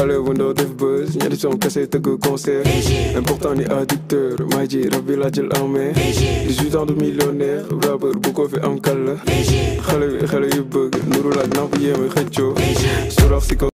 xale bu ndaw def buzz ñetti son kese tëgg concert important ni addicteur. Maa ji rab bi laa jël en main 18 ans de millionnaire rappeur bu ko fi am kal la xale bi xale yu bëgg. Nuru la namp yéeme xëccoo surax si kaw